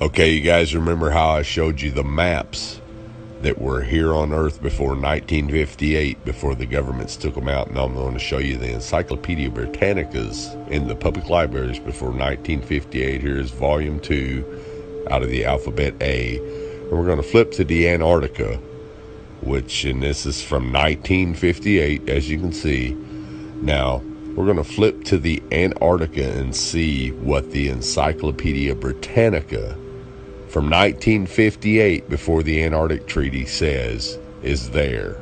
Okay, you guys remember how I showed you the maps that were here on Earth before 1958, before the governments took them out? Now I'm going to show you the Encyclopedia Britannicas in the public libraries before 1958. Here's volume two out of the alphabet A. And we're going to flip to the Antarctica, which, and this is from 1958, as you can see. Now, we're going to flip to the Antarctica and see what the Encyclopedia Britannica from 1958 before the Antarctic Treaty says is there.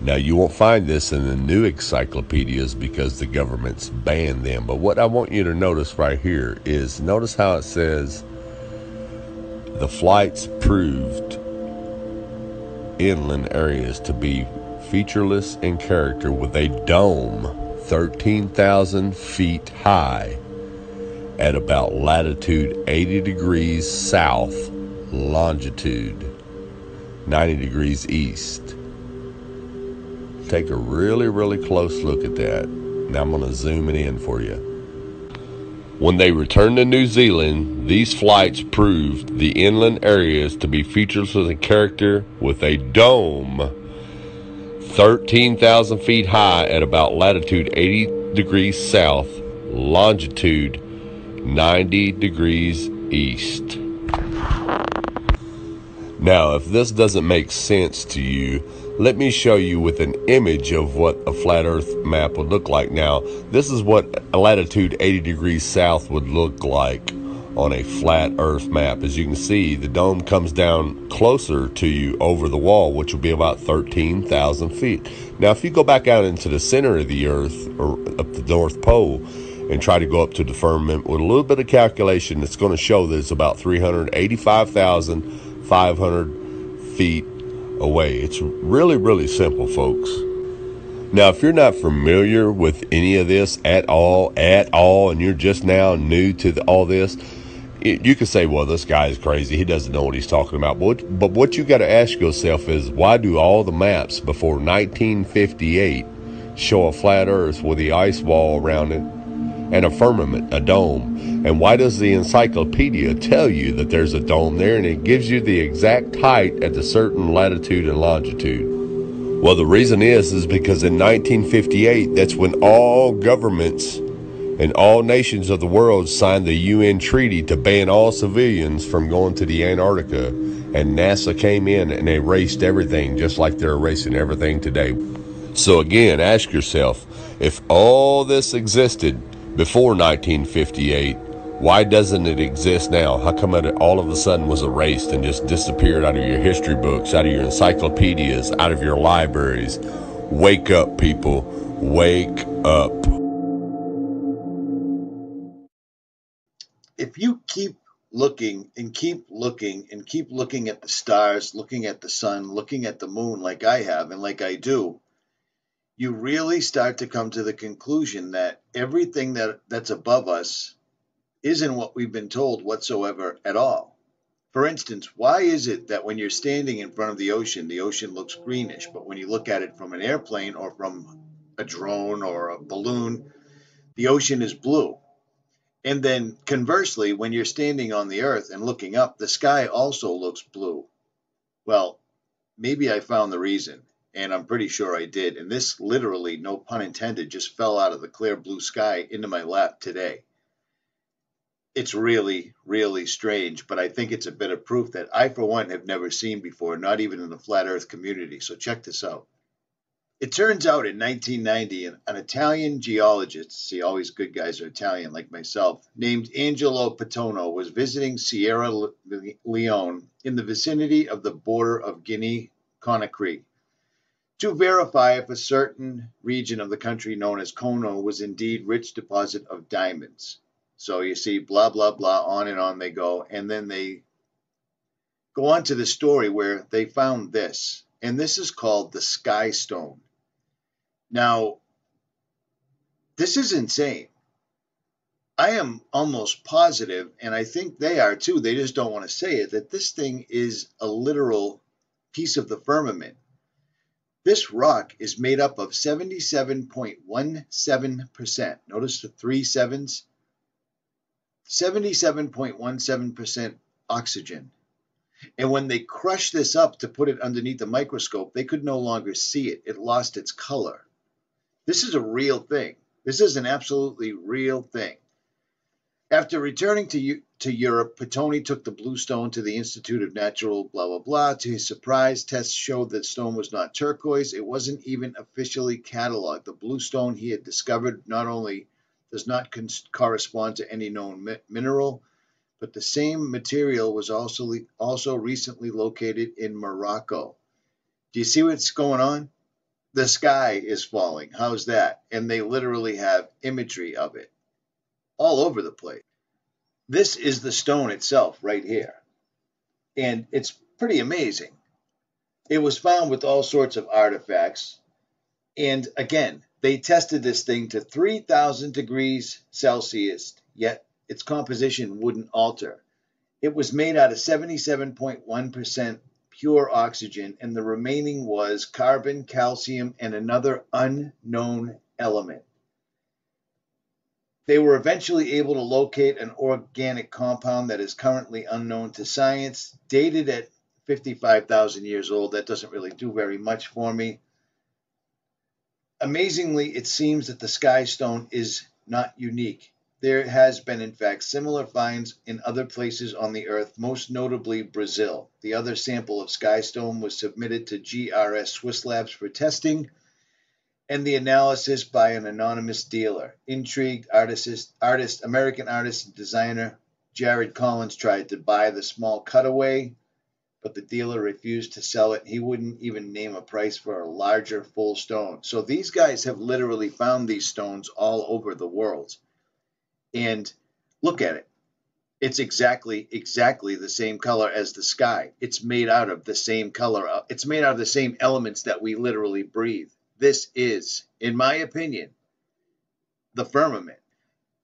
Now, you won't find this in the new encyclopedias because the government's banned them. But what I want you to notice right here is notice how it says the flights proved inland areas to be featureless in character with a dome 13,000 feet high at about latitude 80 degrees south, longitude 90 degrees east. Take a really, really close look at that. Now I'm going to zoom it in for you. When they returned to New Zealand, these flights proved the inland areas to be featureless in character with a dome 13,000 feet high at about latitude 80 degrees south, longitude 90 degrees east. Now, if this doesn't make sense to you, let me show you with an image of what a flat earth map would look like. Now, this is what latitude 80 degrees south would look like on a flat earth map. As you can see, the dome comes down closer to you over the wall, which will be about 13,000 feet. Now, if you go back out into the center of the earth or up the North Pole, and try to go up to the firmament with a little bit of calculation it's going to show that it's about 385,500 feet away. It's really, really simple, folks. Now, if you're not familiar with any of this at all, at all, and you're just now new to the, all this, it, you could say, well, this guy is crazy. He doesn't know what he's talking about. But, but what you got to ask yourself is, why do all the maps before 1958 show a flat Earth with the ice wall around it and a firmament, a dome. And why does the encyclopedia tell you that there's a dome there and it gives you the exact height at a certain latitude and longitude? Well, the reason is is because in 1958, that's when all governments and all nations of the world signed the UN treaty to ban all civilians from going to the Antarctica. And NASA came in and erased everything just like they're erasing everything today. So again, ask yourself, if all this existed before 1958, why doesn't it exist now? How come it all of a sudden was erased and just disappeared out of your history books, out of your encyclopedias, out of your libraries? Wake up, people. Wake up. If you keep looking and keep looking and keep looking at the stars, looking at the sun, looking at the moon like I have and like I do, you really start to come to the conclusion that everything that, that's above us isn't what we've been told whatsoever at all. For instance, why is it that when you're standing in front of the ocean, the ocean looks greenish, but when you look at it from an airplane or from a drone or a balloon, the ocean is blue? And then conversely, when you're standing on the earth and looking up, the sky also looks blue. Well, maybe I found the reason and I'm pretty sure I did. And this literally, no pun intended, just fell out of the clear blue sky into my lap today. It's really, really strange, but I think it's a bit of proof that I, for one, have never seen before, not even in the flat earth community. So check this out. It turns out in 1990, an Italian geologist, see, always good guys are Italian like myself, named Angelo Pitonio was visiting Sierra Leone in the vicinity of the border of Guinea Conakry to verify if a certain region of the country known as Kono was indeed rich deposit of diamonds. So you see, blah, blah, blah, on and on they go. And then they go on to the story where they found this. And this is called the Sky Stone. Now, this is insane. I am almost positive, and I think they are too, they just don't want to say it, that this thing is a literal piece of the firmament. This rock is made up of 77.17%. Notice the three sevens. 77.17% oxygen. And when they crushed this up to put it underneath the microscope, they could no longer see it. It lost its color. This is a real thing. This is an absolutely real thing. After returning to, to Europe, Pitoni took the blue stone to the Institute of Natural blah blah blah. To his surprise, tests showed that stone was not turquoise. It wasn't even officially cataloged. The blue stone he had discovered not only does not correspond to any known mi- mineral, but the same material was also also recently located in Morocco. Do you see what's going on? The sky is falling. How's that? And they literally have imagery of it all over the place. This is the stone itself right here. And it's pretty amazing. It was found with all sorts of artifacts. And again, they tested this thing to 3,000 degrees Celsius, yet its composition wouldn't alter. It was made out of 77.1% pure oxygen, and the remaining was carbon, calcium, and another unknown element. They were eventually able to locate an organic compound that is currently unknown to science, dated at 55,000 years old. That doesn't really do very much for me. Amazingly, it seems that the sky stone is not unique. There has been, in fact, similar finds in other places on the earth, most notably Brazil. The other sample of sky stone was submitted to GRS Swiss Labs for testing and the analysis by an anonymous dealer. Intrigued artist, artist, American artist and designer Jared Collins tried to buy the small cutaway, but the dealer refused to sell it. He wouldn't even name a price for a larger full stone. So these guys have literally found these stones all over the world. And look at it. It's exactly exactly the same color as the sky. It's made out of the same color. Uh, it's made out of the same elements that we literally breathe. This is, in my opinion, the firmament.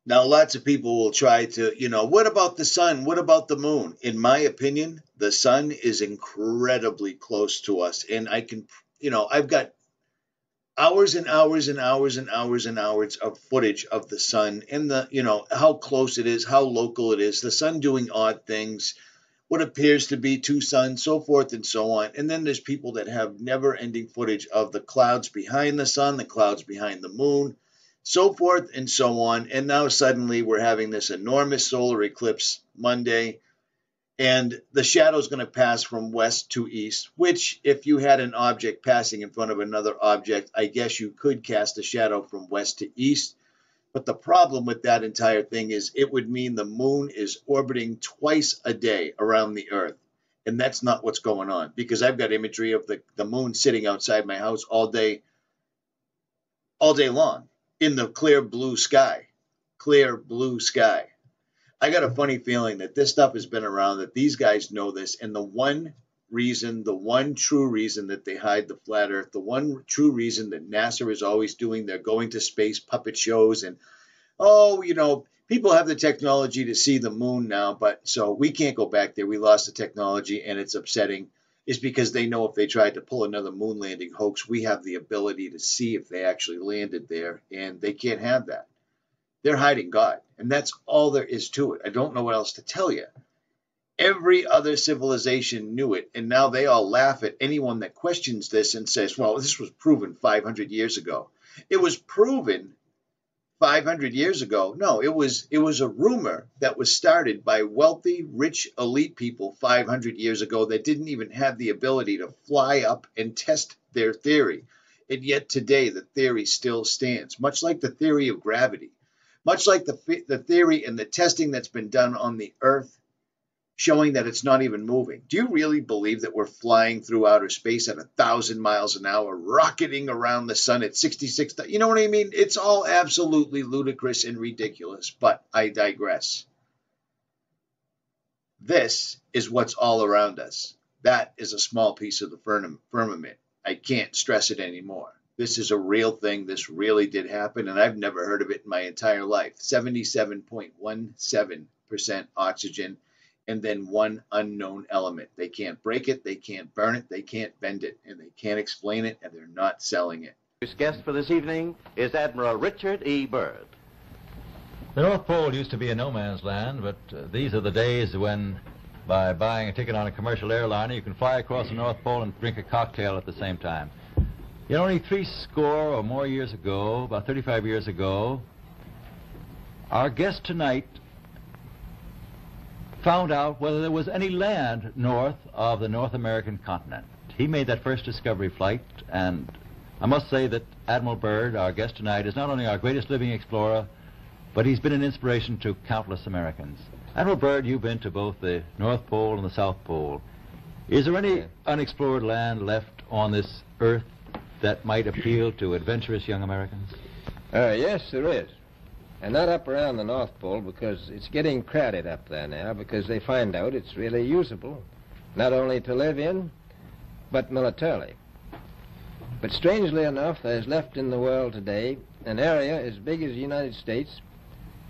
Now, lots of people will try to, you know, what about the sun? What about the moon? In my opinion, the sun is incredibly close to us. And I can, you know, I've got hours and hours and hours and hours and hours of footage of the sun and the, you know, how close it is, how local it is, the sun doing odd things, what appears to be two suns, so forth and so on. And then there's people that have never ending footage of the clouds behind the sun, the clouds behind the moon, so forth and so on. And now suddenly we're having this enormous solar eclipse Monday. And the shadow is going to pass from west to east, which, if you had an object passing in front of another object, I guess you could cast a shadow from west to east. But the problem with that entire thing is it would mean the moon is orbiting twice a day around the earth. And that's not what's going on because I've got imagery of the, the moon sitting outside my house all day, all day long in the clear blue sky. Clear blue sky. I got a funny feeling that this stuff has been around, that these guys know this. And the one reason, the one true reason that they hide the flat earth, the one true reason that NASA is always doing their going to space puppet shows and, oh, you know, people have the technology to see the moon now, but so we can't go back there. We lost the technology and it's upsetting. Is because they know if they tried to pull another moon landing hoax, we have the ability to see if they actually landed there, and they can't have that. They're hiding God, and that's all there is to it. I don't know what else to tell you. Every other civilization knew it, and now they all laugh at anyone that questions this and says, well, this was proven 500 years ago. It was proven 500 years ago. No, it was it was a rumor that was started by wealthy, rich, elite people 500 years ago that didn't even have the ability to fly up and test their theory. And yet today the theory still stands, much like the theory of gravity, much like the the theory and the testing that's been done on the earth showing that it's not even moving. Do you really believe that we're flying through outer space at a thousand miles an hour, rocketing around the sun at 66? You know what I mean? It's all absolutely ludicrous and ridiculous, but I digress. This is what's all around us. That is a small piece of the firmament. I can't stress it anymore. This is a real thing. This really did happen, and I've never heard of it in my entire life. 77.17% oxygen and then one unknown element. They can't break it, they can't burn it, they can't bend it, and they can't explain it, and they're not selling it. This guest for this evening is Admiral Richard E. Byrd. The North Pole used to be a no man's land, but uh, these are the days when, by buying a ticket on a commercial airliner, you can fly across the North Pole and drink a cocktail at the same time. Yet only three score or more years ago, about 35 years ago, our guest tonight found out whether there was any land north of the North American continent. He made that first discovery flight, and I must say that Admiral Byrd, our guest tonight, is not only our greatest living explorer, but he's been an inspiration to countless Americans. Admiral Byrd, you've been to both the North Pole and the South Pole. Is there any unexplored land left on this earth that might appeal to adventurous young Americans? Uh, yes, there is. And not up around the North Pole because it's getting crowded up there now because they find out it's really usable, not only to live in, but militarily. But strangely enough, there's left in the world today an area as big as the United States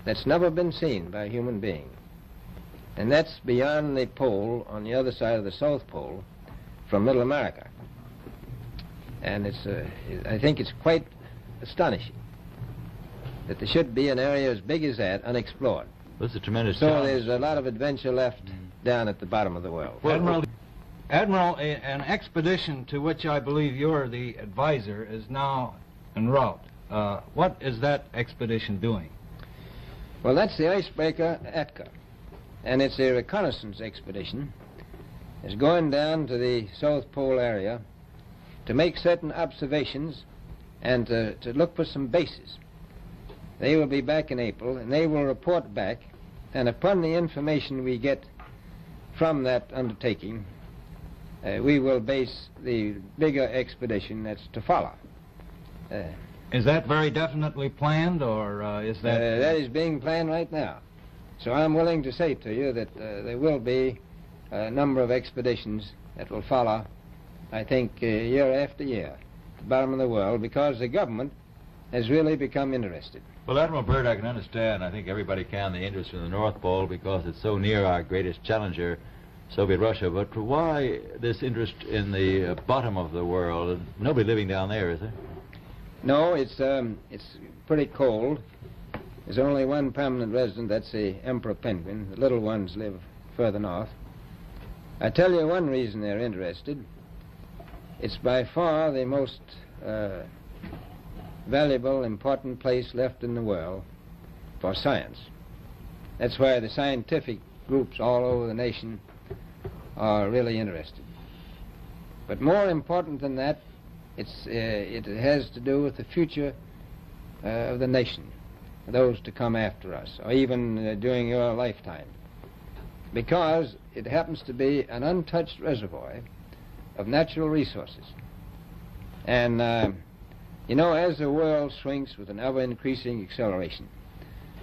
that's never been seen by a human being. And that's beyond the pole on the other side of the South Pole from Middle America. And it's, uh, I think it's quite astonishing that there should be an area as big as that unexplored. That's a tremendous So challenge. there's a lot of adventure left down at the bottom of the world. Admiral, Admiral, a, an expedition to which I believe you're the advisor is now en route. Uh, what is that expedition doing? Well, that's the icebreaker Atka, and it's a reconnaissance expedition. It's going down to the South Pole area to make certain observations and to, to look for some bases. They will be back in April, and they will report back, and upon the information we get from that undertaking, uh, we will base the bigger expedition that's to follow. Uh, Is that very definitely planned, or uh, is that... uh, that is being planned right now. So I'm willing to say to you that uh, there will be a number of expeditions that will follow, I think, uh, year after year, at the bottom of the world, because the government has really become interested. Well, Admiral Byrd, I can understand. I think everybody can the interest in the North Pole because it's so near our greatest challenger, Soviet Russia. But why this interest in the uh, bottom of the world? Nobody living down there, is there? No, it's um, it's pretty cold. There's only one permanent resident. That's the emperor penguin. The little ones live further north. I tell you one reason they're interested. It's by far the most uh, valuable, important place left in the world for science. That's why the scientific groups all over the nation are really interested. But more important than that, it's, uh, it has to do with the future uh, of the nation, those to come after us, or even uh, during your lifetime. Because it happens to be an untouched reservoir of natural resources. And, uh, you know, as the world shrinks with an ever increasing acceleration,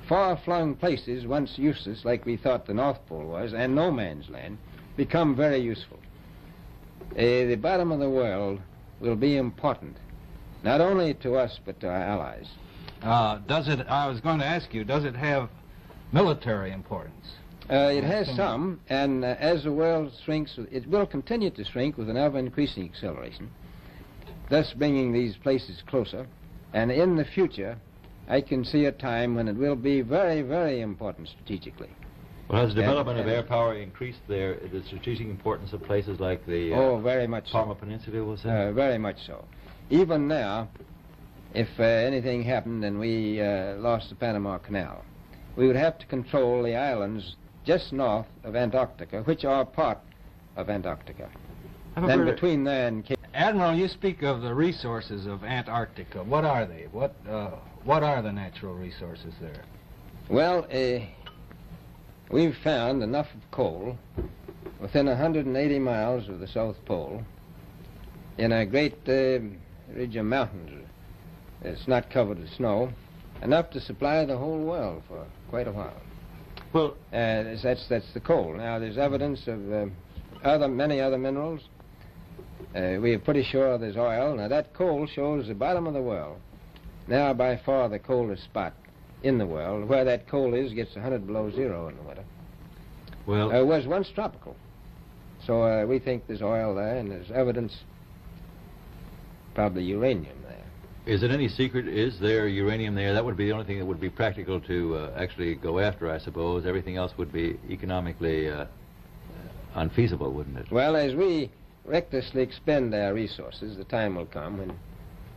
far flung places, once useless, like we thought the North Pole was, and no man's land, become very useful. Uh, the bottom of the world will be important, not only to us, but to our allies. Uh, does it, I was going to ask you, does it have military importance? Uh, it has some, and uh, as the world shrinks, it will continue to shrink with an ever increasing acceleration, thus bringing these places closer. And in the future, I can see a time when it will be very, very important strategically. Well, has the And- development of air power increased there the strategic importance of places like the uh, oh, very much so. Peninsula, was it? Uh, very much so. Even now, if uh, anything happened and we uh, lost the Panama Canal, we would have to control the islands just north of Antarctica, which are part of Antarctica. Then between there and Cape Admiral, you speak of the resources of Antarctica. What are they? What, uh, what are the natural resources there? Well, uh, we've found enough of coal within 180 miles of the South Pole in a great uh, ridge of mountains. It's not covered with snow, enough to supply the whole world for quite a while. Well, Uh, that's that's the coal. Now there's evidence of uh, other many other minerals. Uh, we are pretty sure there's oil. Now that coal shows the bottom of the world. Now by far the coldest spot in the world. Where that coal is gets 100 below zero in the winter. well, Uh, was once tropical. So uh, we think there's oil there, and there's evidence, probably uranium there. Is it any secret? Is there uranium there? That would be the only thing that would be practical to uh, actually go after, I suppose. Everything else would be economically uh, unfeasible, wouldn't it? Well, as we recklessly expend our resources, the time will come when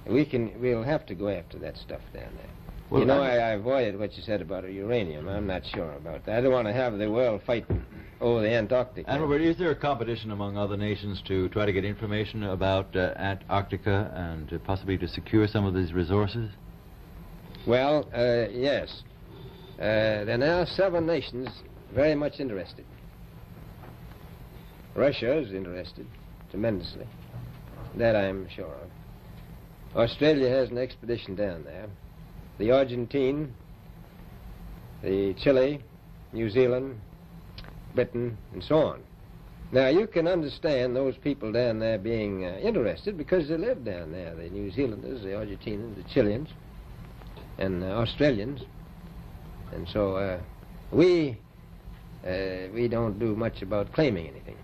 we can. We'll have to go after that stuff down there. Well, you know, I- I, avoided what you said about uranium. I'm not sure about that. I don't want to have the world fighting over the Antarctic. And Robert, is there a competition among other nations to try to get information about uh, Antarctica and uh, possibly to secure some of these resources? Well, uh, yes. Uh, there are now seven nations very much interested. Russia is interested tremendously. That I'm sure of. Australia has an expedition down there. The Argentine, the Chile, New Zealand, Britain, and so on. Now, you can understand those people down there being uh, interested because they live down there. The New Zealanders, the Argentinians, the Chileans, and Australians. And so uh, we uh, we don't do much about claiming anything.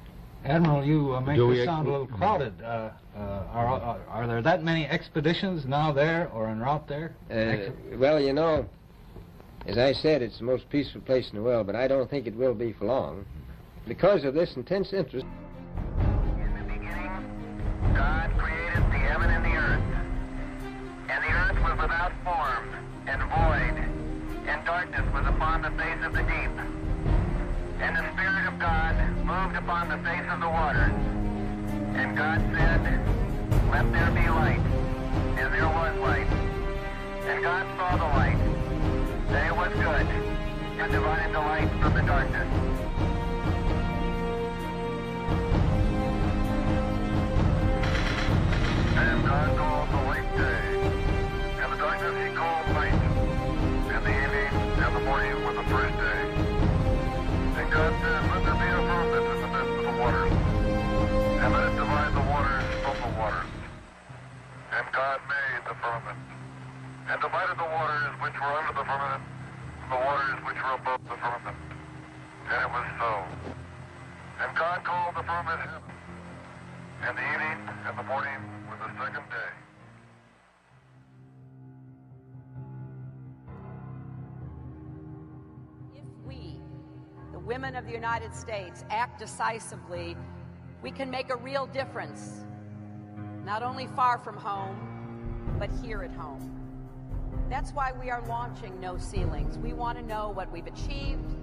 Admiral, you uh, make Do we this sound a little crowded. Uh, uh, are, are, are there that many expeditions now there or en route there? Uh, well, you know, as I said, it's the most peaceful place in the world, but I don't think it will be for long because of this intense interest. In the beginning, God created the heaven and the earth. And the earth was without form and void, and darkness was upon the face of the deep. And the Spirit of God moved upon the face of the waters. And God said, Let there be light. And there was light. And God saw the light, that it was good, and divided the light from the darkness. And God called the light day, and the darkness he called night, and the evening and the morning were the first day. And God said, Let there be a firmament of the United States, act decisively, we can make a real difference, not only far from home, but here at home. That's why we are launching No Ceilings. We want to know what we've achieved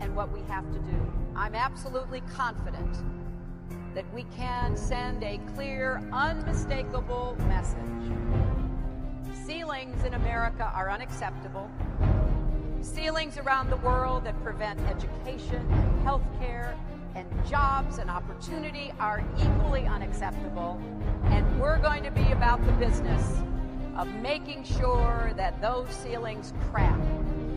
and what we have to do. I'm absolutely confident that we can send a clear, unmistakable message. Ceilings in America are unacceptable. Ceilings around the world that prevent education, health care, and jobs and opportunity are equally unacceptable. And we're going to be about the business of making sure that those ceilings crack.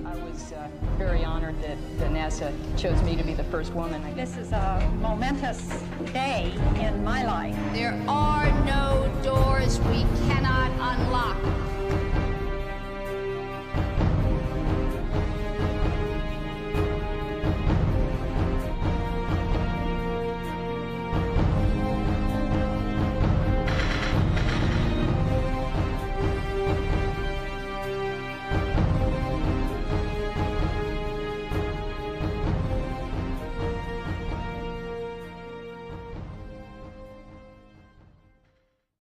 I was uh, very honored that uh, NASA chose me to be the first woman. This is a momentous day in my life. There are no doors we cannot unlock.